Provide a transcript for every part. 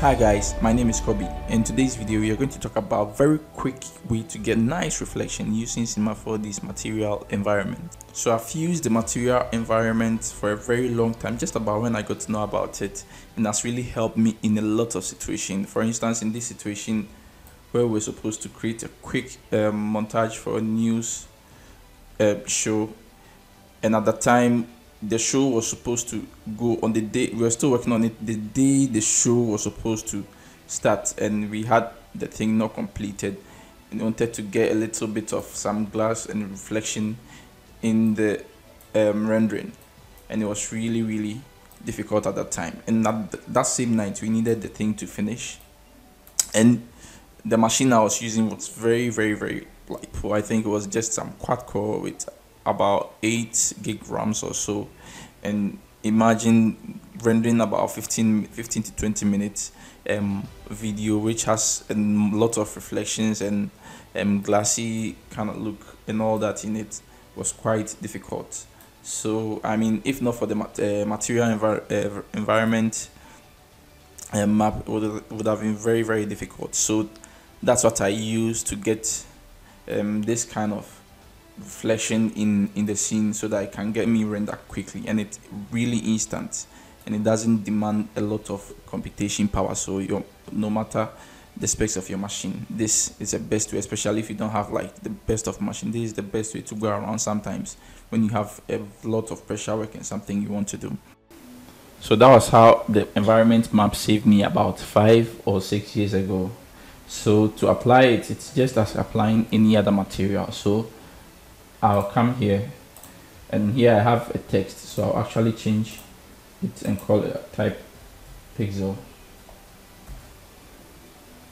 Hi guys, my name is Kobe. In today's video, we are going to talk about very quick way to get nice reflection using Cinema 4D's material environment. So I've used the material environment for a very long time, just about when I got to know about it, and that's really helped me in a lot of situations. For instance, in this situation where we're supposed to create a quick um, montage for a news uh, show, and at that time the show was supposed to go on the day we were still working on it the day the show was supposed to start and we had the thing not completed. And wanted to get a little bit of some glass and reflection in the um, rendering. And it was really really difficult at that time. And that, that same night we needed the thing to finish. And the machine i was using was very very very like poor. I think it was just some quad core with about 8 gig rams or so. And imagine rendering about 15 15 to 20 minutes um, video which has a lot of reflections and um, glassy kind of look and all that in it was quite difficult. So i mean if not for the mat- uh, material envir- uh, environment um, map would, would have been very very difficult. So that's what i use to get um, this kind of reflection in in the scene so that it can get me render quickly. And it's really instant. And it doesn't demand a lot of computation power. So you no matter the specs of your machine this is the best way especially if you don't have like the best of machine. This is the best way to go around sometimes when you have a lot of pressure work and something you want to do. So that was how the environment map saved me about five or six years ago. So to apply it it's just as applying any other material. So I'll come here. And here I have a text so I'll actually change it and call it type pixel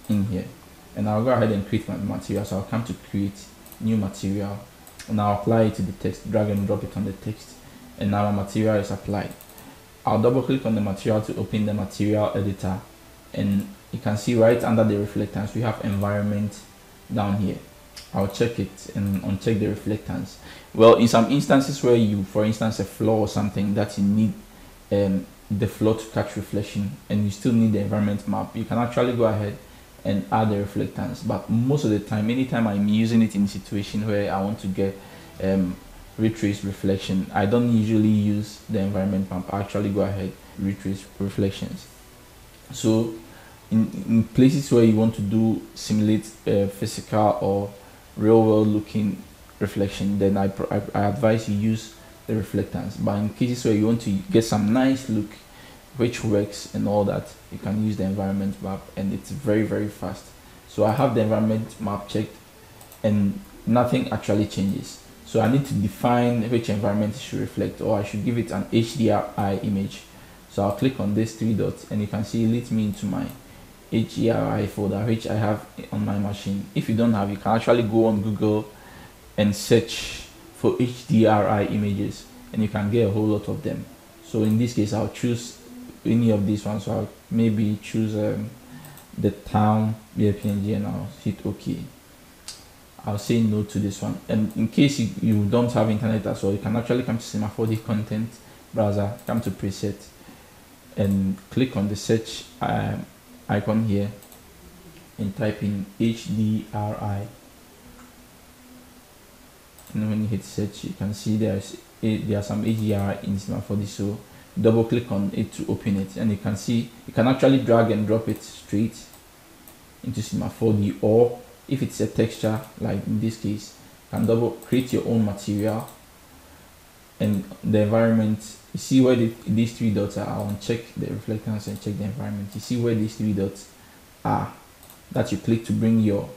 in here. And I'll go ahead and create my material. So I'll come to create new material. And I'll apply it to the text. Drag and drop it on the text. And now my material is applied. I'll double click on the material to open the material editor. And you can see right under the reflectance we have environment down here I'll check it and uncheck the reflectance. Well, in some instances where you, for instance, a floor or something that you need um, the floor to catch reflection and you still need the environment map, you can actually go ahead and add the reflectance. But most of the time, anytime I'm using it in a situation where I want to get um, raytrace reflection, I don't usually use the environment map. I actually go ahead raytrace reflections. So in, in places where you want to do simulate uh, physical or real world looking reflection then I, I, I advise you use the reflectance. But in cases where you want to get some nice look which works and all that you can use the environment map and it's very very fast. So I have the environment map checked and nothing actually changes. So I need to define which environment it should reflect or I should give it an HDRI image. So I'll click on these three dots and you can see it leads me into my HDRI folder which I have on my machine. If you don't have, you can actually go on Google and search for HDRI images and you can get a whole lot of them. So in this case, I'll choose any of these ones. So I'll maybe choose um, the town BPNG and I'll hit OK. I'll say no to this one. And in case you, you don't have internet as well, you can actually come to Cinema 4D content browser, come to preset and click on the search um, icon here and type in HDRI and when you hit search you can see there's a, eh, there are some HDRI in Cinema 4D so double click on it to open it. And you can see you can actually drag and drop it straight into Cinema 4D or if it's a texture like in this case you can double create your own material and the environment you see where the, these three dots are I'll check the reflectance and check the environment. You see where these three dots are that you click to bring your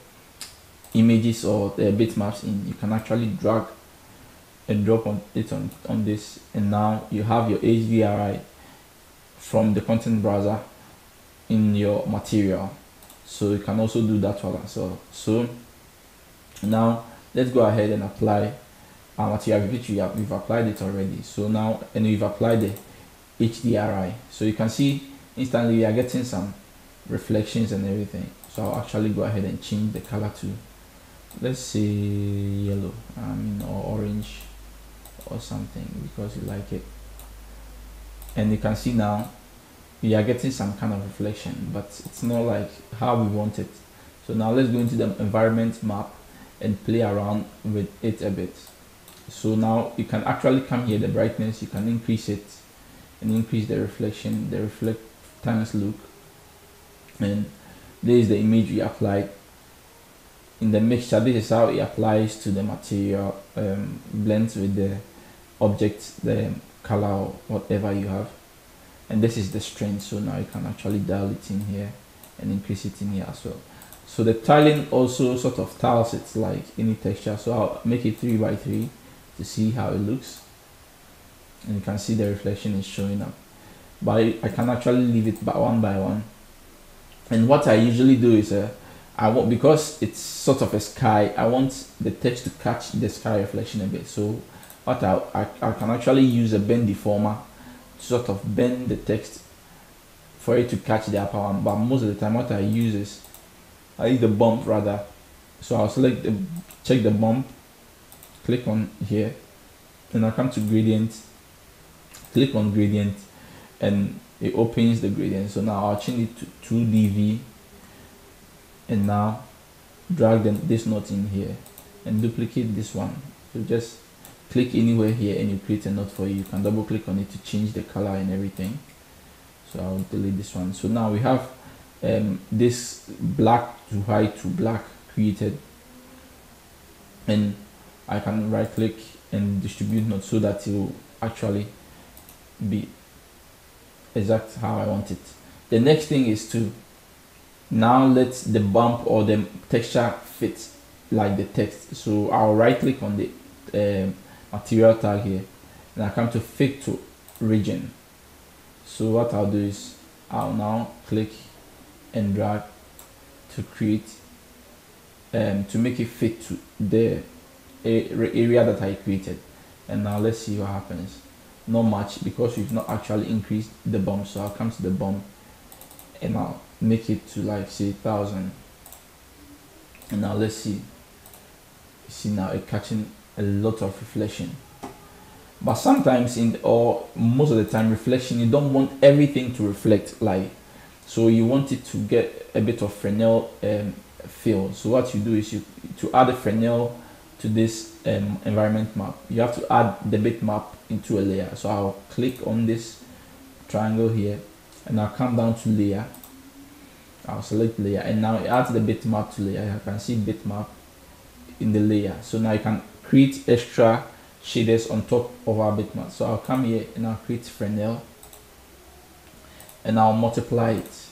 images or uh, the bitmaps in. You can actually drag and drop on it on, on this and now you have your HDRI from the content browser in your material. So you can also do that one as well. So now let's go ahead and apply our material which we have we've applied it already. So now and we've applied the HDRI so you can see instantly we are getting some reflections and everything. So I'll actually go ahead and change the color to let's say yellow I mean or orange or something because you like it. And you can see now we are getting some kind of reflection but it's not like how we want it. So now let's go into the environment map and play around with it a bit so now you can actually come here the brightness you can increase it and increase the reflection the reflectance look. And this is the image we applied in the mixture. This is how it applies to the material um, blends with the object the color or whatever you have. And this is the strength. So now you can actually dial it in here and increase it in here as well. So the tiling also sort of tiles it's like any texture. So I'll make it 3 by 3 to see how it looks. And you can see the reflection is showing up. But I can actually leave it by one by one. And what I usually do is uh, I want because it's sort of a sky I want the text to catch the sky reflection a bit. So what I, I, I can actually use a bend deformer to sort of bend the text for it to catch the upper one. But most of the time what I use is I use the bump rather. So I'll select the check the bump click on here and I come to gradient click on gradient and it opens the gradient. So now I'll change it to 2dv and now drag them, this knot in here and duplicate this one. So just click anywhere here and you create a knot for you. You can double click on it to change the color and everything. So I'll delete this one. So now we have um, this black to white to black created. And I can right click and distribute knot so that it will actually be exact how I want it. The next thing is to now let the bump or the texture fit like the text. So I'll right click on the um, material tag here and I come to fit to region. So what I'll do is I'll now click and drag to create um, to make it fit to the area that I created. And now let's see what happens. Not much because we've not actually increased the bump so I'll come to the bump and I'll make it to like say thousand. And now let's see. See now it catching a lot of reflection. But sometimes in or most of the time reflection you don't want everything to reflect like so you want it to get a bit of Fresnel um, feel. So what you do is you to add a Fresnel to this um, environment map you have to add the bitmap into a layer. So I'll click on this triangle here and I'll come down to layer. I'll select layer and now it adds the bitmap to layer. You can see bitmap in the layer. So now you can create extra shaders on top of our bitmap so I'll come here and I'll create Fresnel and I'll multiply it.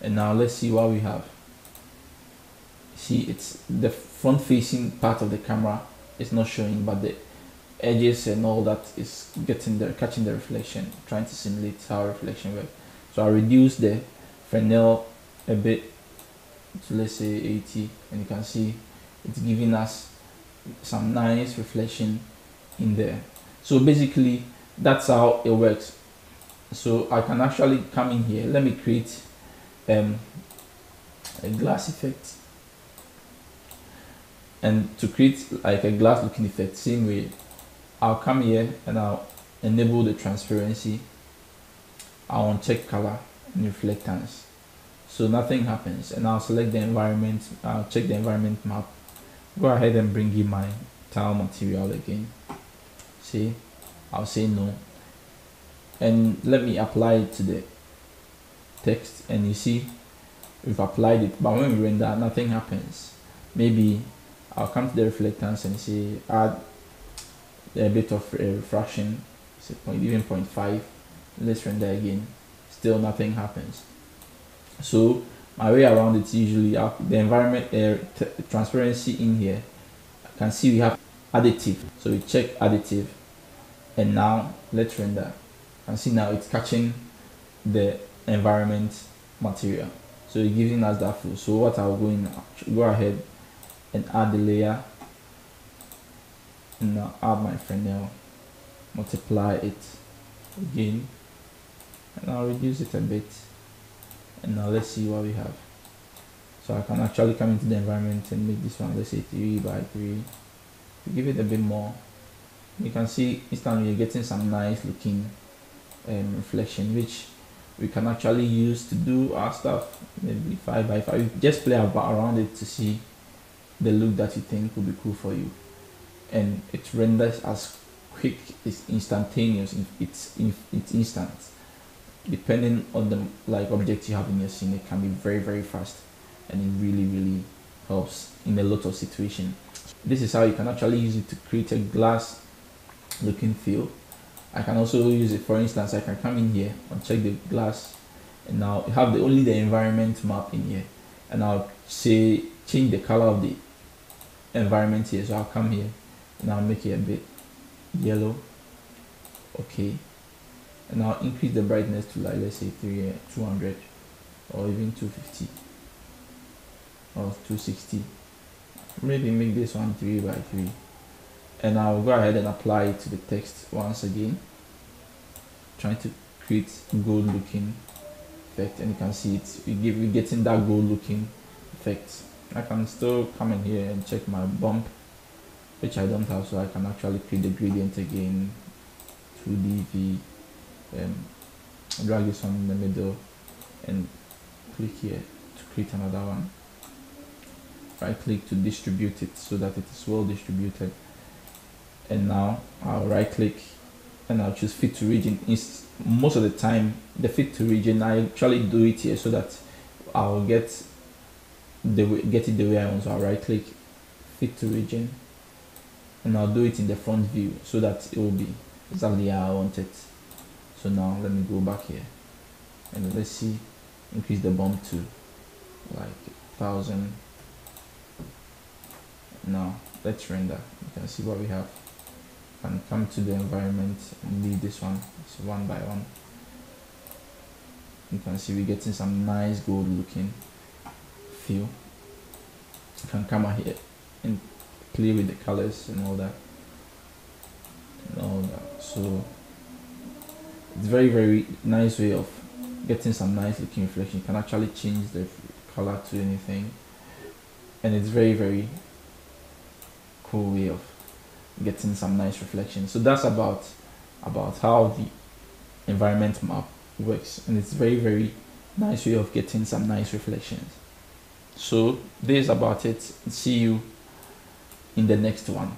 And now let's see what we have see it's the front facing part of the camera is not showing but the edges and all that is getting there catching the reflection trying to simulate how reflection works. So I reduce the Fresnel a bit to let's say 80 and you can see it's giving us some nice reflection in there. So basically that's how it works. So I can actually come in here let me create um, a glass effect and to create like a glass looking effect same way I'll come here and I'll enable the transparency. I'll uncheck color and reflectance. So nothing happens. And I'll select the environment I'll check the environment map. Go ahead and bring in my tile material again. See? I'll say no. And let me apply it to the text. And you see we've applied it. But when we render nothing happens. Maybe I'll come to the reflectance and say add a bit of a refraction say point, even 0.5 let's render again. Still nothing happens. So my way around it usually up the environment uh, transparency in here. I can see we have additive. So we check additive. And now let's render. And see now it's catching the environment material. So it's giving us that flow. So what I'll go in go ahead and add the layer and now add my Fresnel multiply it again. And I'll reduce it a bit. And now let's see what we have. So I can actually come into the environment and make this one. Let's say 3 by 3 give it a bit more. You can see instantly you're getting some nice looking um, reflection which we can actually use to do our stuff. Maybe five by five. Just play about around it to see the look that you think will be cool for you. And it renders as quick it's instantaneous it's it's instant. Depending on the like object you have in your scene it can be very very fast. And it really really helps in a lot of situations this is how you can actually use it to create a glass looking feel. I can also use it for instance I can come in here and check the glass. And now have the only the environment map in here. And I'll say change the color of the environment here so I'll come here and I'll make it a bit yellow okay. And I'll increase the brightness to like let's say 3 200 or even 250 or 260 maybe make this one 3 by 3 and I'll go ahead and apply it to the text once again trying to create gold looking effect. And you can see it we give we getting that gold looking effect I can still come in here and check my bump which I don't have so I can actually create the gradient again. 2dv um, drag this one in the middle and click here to create another one. Right click to distribute it so that it is well distributed. And now I'll right click and I'll choose fit to region. Most of the time the fit to region I actually do it here so that I'll get the way, get it the way I want so I'll right click fit to region and I'll do it in the front view so that it will be exactly how I want it. So now let me go back here and let's see increase the bump to like thousand. Now let's render. You can see what we have. And come to the environment and leave this one so one by one. You can see we're getting some nice gold looking you can come out here and play with the colors and all that. And all that. So it's very very nice way of getting some nice looking reflection. You can actually change the color to anything. And it's very very cool way of getting some nice reflection. So that's about about how the environment map works. And it's very very nice way of getting some nice reflections so this is about it. See you in the next one